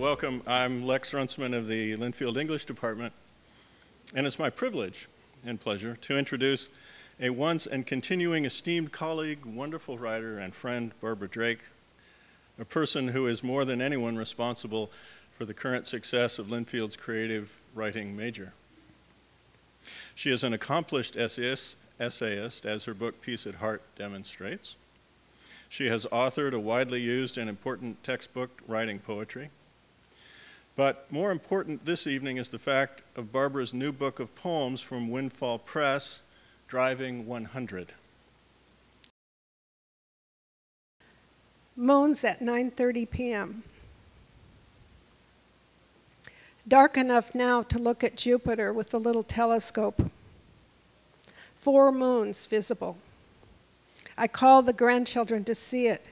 Welcome. I'm Lex Runtsman of the Linfield English Department, and it's my privilege and pleasure to introduce a once and continuing esteemed colleague, wonderful writer, and friend, Barbara Drake, a person who is more than anyone responsible for the current success of Linfield's creative writing major. She is an accomplished essayist, essayist, as her book Peace at Heart demonstrates. She has authored a widely used and important textbook writing poetry. But more important this evening is the fact of Barbara's new book of poems from Windfall Press, Driving 100. Moons at 9:30 p.m. Dark enough now to look at Jupiter with the little telescope. Four moons visible. I call the grandchildren to see it,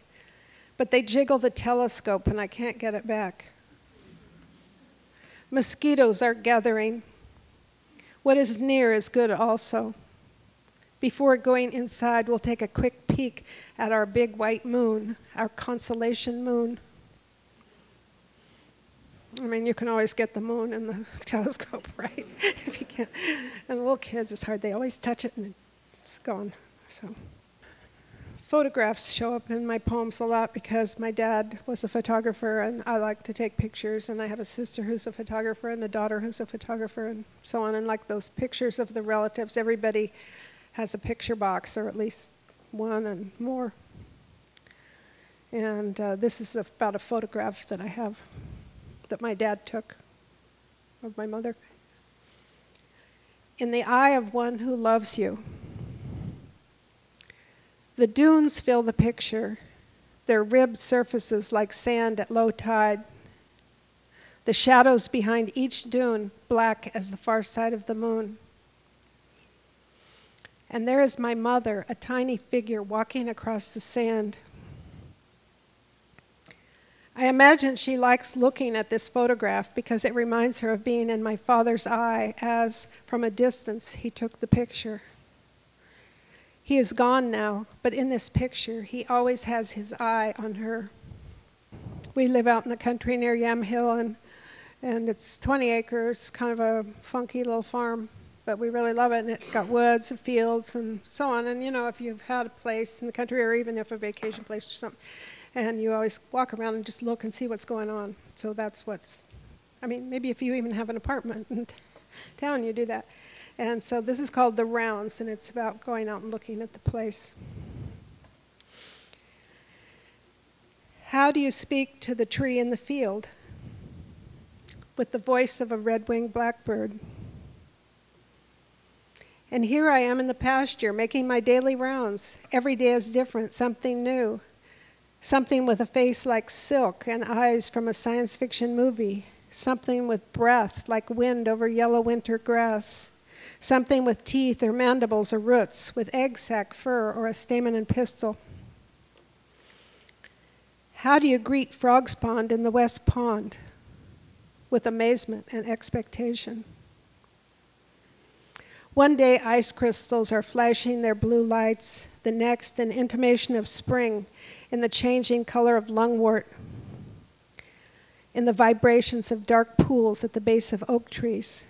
but they jiggle the telescope and I can't get it back. Mosquitoes are gathering. What is near is good also. Before going inside, we'll take a quick peek at our big white moon, our constellation moon. I mean, you can always get the moon in the telescope, right? if you can't. And little kids, it's hard. They always touch it and it's gone. So photographs show up in my poems a lot because my dad was a photographer and I like to take pictures and I have a sister who's a photographer and a daughter who's a photographer and so on. And like those pictures of the relatives everybody has a picture box or at least one and more. And uh, this is about a photograph that I have that my dad took of my mother. In the eye of one who loves you the dunes fill the picture, their ribbed surfaces like sand at low tide. The shadows behind each dune black as the far side of the moon. And there is my mother, a tiny figure walking across the sand. I imagine she likes looking at this photograph because it reminds her of being in my father's eye as, from a distance, he took the picture. He is gone now, but in this picture, he always has his eye on her. We live out in the country near Yamhill, and, and it's 20 acres, kind of a funky little farm, but we really love it. And it's got woods and fields and so on. And you know, if you've had a place in the country, or even if a vacation place or something, and you always walk around and just look and see what's going on. So that's what's, I mean, maybe if you even have an apartment in town, you do that. And so this is called The Rounds, and it's about going out and looking at the place. How do you speak to the tree in the field? With the voice of a red winged blackbird. And here I am in the pasture making my daily rounds. Every day is different, something new. Something with a face like silk and eyes from a science fiction movie. Something with breath like wind over yellow winter grass something with teeth or mandibles or roots, with egg sac fur or a stamen and pistil. How do you greet Frog's Pond in the West Pond? With amazement and expectation. One day, ice crystals are flashing their blue lights, the next, an intimation of spring in the changing color of lungwort, in the vibrations of dark pools at the base of oak trees.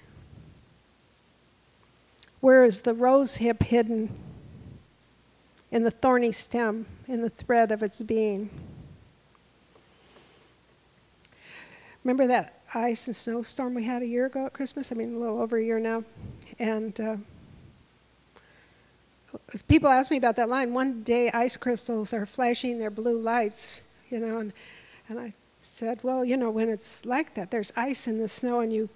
Where is the rose hip hidden in the thorny stem, in the thread of its being? Remember that ice and snowstorm we had a year ago at Christmas? I mean, a little over a year now. And uh, people ask me about that line. One day, ice crystals are flashing their blue lights, you know, and, and I said, well, you know, when it's like that, there's ice in the snow and you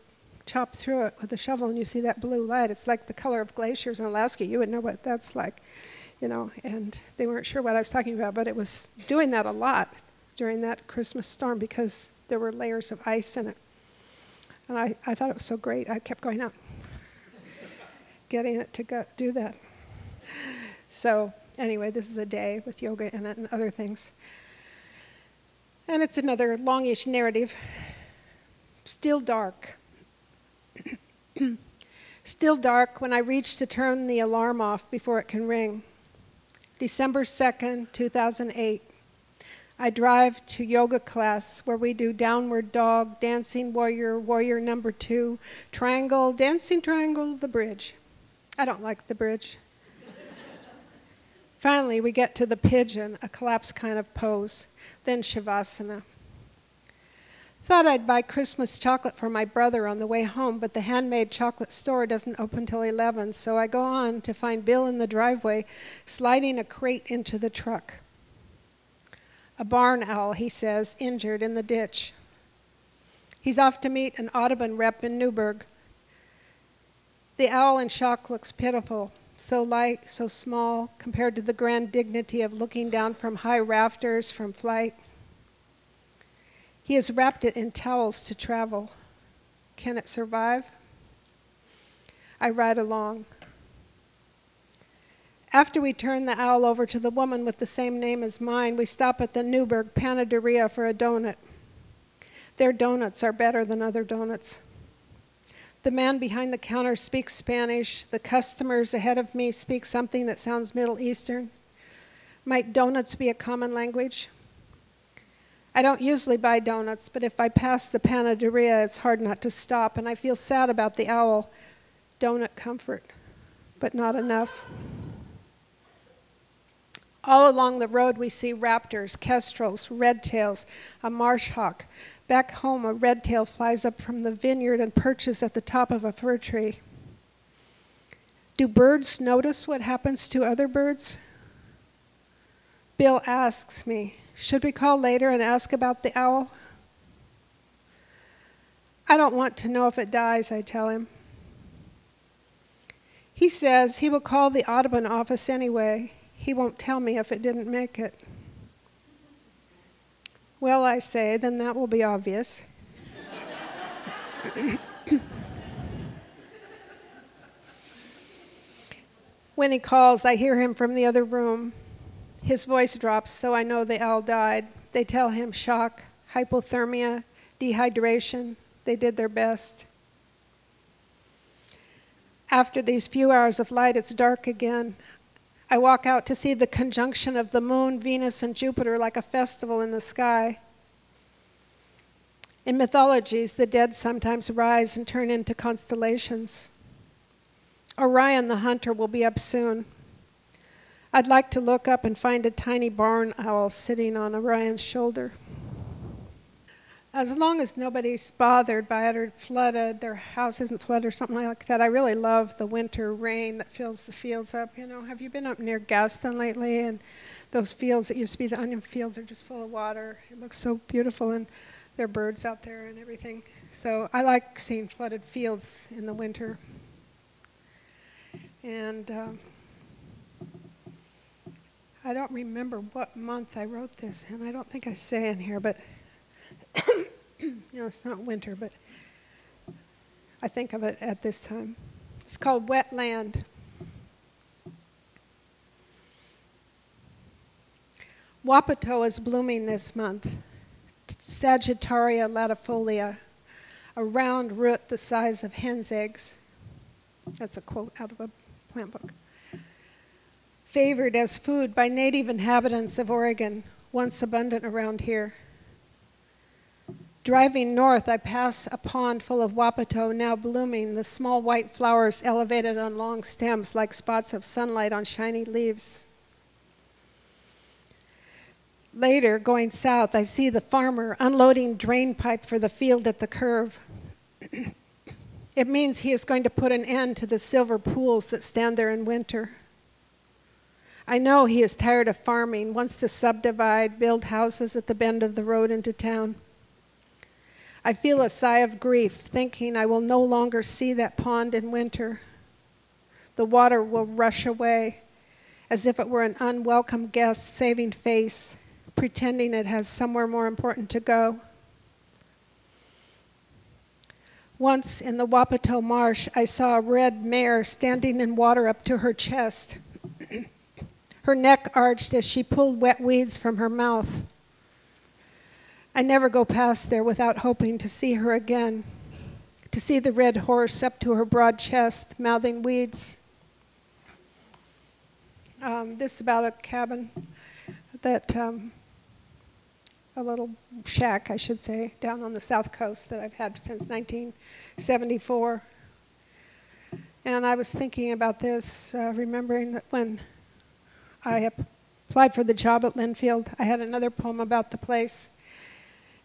chop through it with a shovel and you see that blue light. It's like the color of glaciers in Alaska. You would know what that's like, you know. And they weren't sure what I was talking about, but it was doing that a lot during that Christmas storm because there were layers of ice in it. And I, I thought it was so great, I kept going out, getting it to go, do that. So, anyway, this is a day with yoga in it and other things. And it's another longish narrative. Still dark. Still dark when I reach to turn the alarm off before it can ring. December 2nd, 2008. I drive to yoga class where we do downward dog, dancing warrior, warrior number two, triangle, dancing triangle, the bridge. I don't like the bridge. Finally, we get to the pigeon, a collapse kind of pose, then Shavasana. Thought I'd buy Christmas chocolate for my brother on the way home, but the handmade chocolate store doesn't open till 11, so I go on to find Bill in the driveway sliding a crate into the truck. A barn owl, he says, injured in the ditch. He's off to meet an Audubon rep in Newberg. The owl in shock looks pitiful, so light, so small, compared to the grand dignity of looking down from high rafters from flight. He has wrapped it in towels to travel. Can it survive? I ride along. After we turn the owl over to the woman with the same name as mine, we stop at the Newberg Panaderia for a donut. Their donuts are better than other donuts. The man behind the counter speaks Spanish. The customers ahead of me speak something that sounds Middle Eastern. Might donuts be a common language? I don't usually buy donuts, but if I pass the panaderia, it's hard not to stop, and I feel sad about the owl. Donut comfort, but not enough. All along the road, we see raptors, kestrels, red tails, a marsh hawk. Back home, a red tail flies up from the vineyard and perches at the top of a fir tree. Do birds notice what happens to other birds? Bill asks me, should we call later and ask about the owl? I don't want to know if it dies, I tell him. He says he will call the Audubon office anyway. He won't tell me if it didn't make it. Well, I say, then that will be obvious. when he calls, I hear him from the other room. His voice drops, so I know they all died. They tell him shock, hypothermia, dehydration. They did their best. After these few hours of light, it's dark again. I walk out to see the conjunction of the moon, Venus, and Jupiter like a festival in the sky. In mythologies, the dead sometimes rise and turn into constellations. Orion the hunter will be up soon. I'd like to look up and find a tiny barn owl sitting on Orion's shoulder. As long as nobody's bothered by it or flooded, their house isn't flooded or something like that, I really love the winter rain that fills the fields up. You know, have you been up near Gaston lately? And those fields that used to be the onion fields are just full of water. It looks so beautiful, and there are birds out there and everything. So I like seeing flooded fields in the winter. And um, I don't remember what month I wrote this, and I don't think I say in here, but you know, it's not winter, but I think of it at this time. It's called Wetland. Wapato is blooming this month. Sagittaria latifolia, a round root the size of hen's eggs. That's a quote out of a plant book favored as food by native inhabitants of Oregon, once abundant around here. Driving north, I pass a pond full of wapato now blooming, the small white flowers elevated on long stems like spots of sunlight on shiny leaves. Later, going south, I see the farmer unloading drain pipe for the field at the curve. it means he is going to put an end to the silver pools that stand there in winter. I know he is tired of farming, wants to subdivide, build houses at the bend of the road into town. I feel a sigh of grief, thinking I will no longer see that pond in winter. The water will rush away as if it were an unwelcome guest saving face, pretending it has somewhere more important to go. Once in the Wapato Marsh, I saw a red mare standing in water up to her chest her neck arched as she pulled wet weeds from her mouth. I never go past there without hoping to see her again, to see the red horse up to her broad chest, mouthing weeds. Um, this is about a cabin that um, a little shack, I should say, down on the south coast that I've had since 1974. And I was thinking about this, uh, remembering that when I applied for the job at Linfield, I had another poem about the place.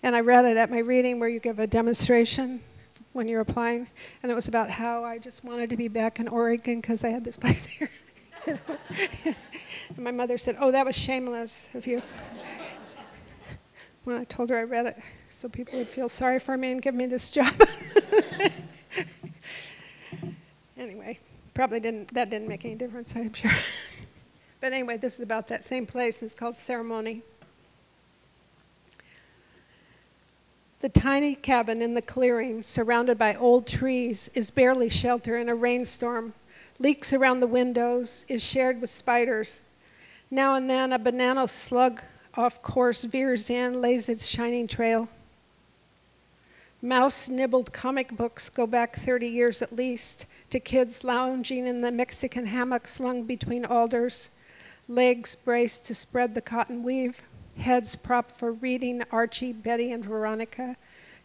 And I read it at my reading where you give a demonstration when you're applying. And it was about how I just wanted to be back in Oregon because I had this place here. and my mother said, Oh, that was shameless of you. When I told her I read it, so people would feel sorry for me and give me this job. anyway, probably didn't, that didn't make any difference, I'm sure. But anyway, this is about that same place. It's called Ceremony. The tiny cabin in the clearing, surrounded by old trees, is barely shelter in a rainstorm. Leaks around the windows, is shared with spiders. Now and then, a banana slug off course veers in, lays its shining trail. Mouse nibbled comic books go back 30 years at least to kids lounging in the Mexican hammock slung between alders, legs braced to spread the cotton weave, heads propped for reading Archie, Betty, and Veronica,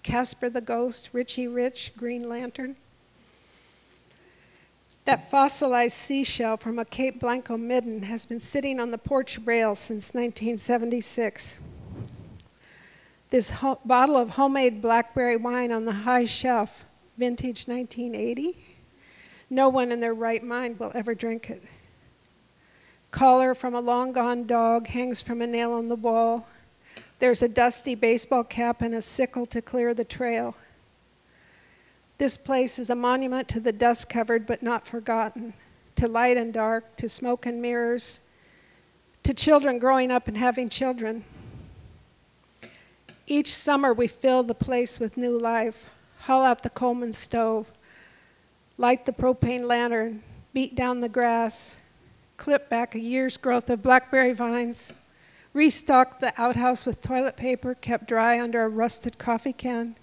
Casper the Ghost, Richie Rich, Green Lantern. That fossilized seashell from a Cape Blanco midden has been sitting on the porch rail since 1976 this ho- bottle of homemade blackberry wine on the high shelf, vintage 1980. No one in their right mind will ever drink it. Collar from a long gone dog hangs from a nail on the wall. There's a dusty baseball cap and a sickle to clear the trail. This place is a monument to the dust covered but not forgotten, to light and dark, to smoke and mirrors, to children growing up and having children. Each summer, we fill the place with new life, haul out the Coleman stove, light the propane lantern, beat down the grass, clip back a year's growth of blackberry vines, restock the outhouse with toilet paper kept dry under a rusted coffee can,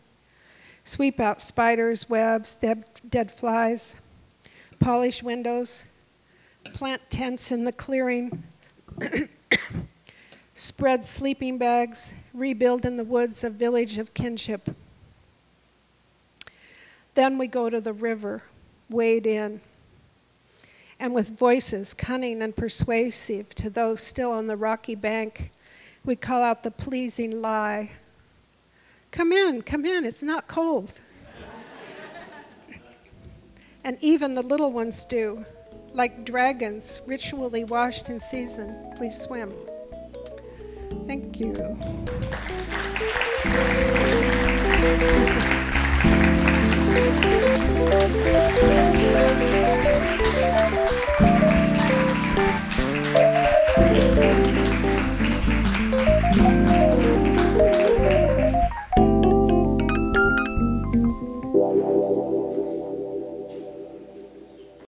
sweep out spiders, webs, dead, dead flies, polish windows, plant tents in the clearing. spread sleeping bags, rebuild in the woods a village of kinship. Then we go to the river, wade in, and with voices cunning and persuasive to those still on the rocky bank, we call out the pleasing lie Come in, come in, it's not cold. and even the little ones do. Like dragons ritually washed in season, we swim. Thank you.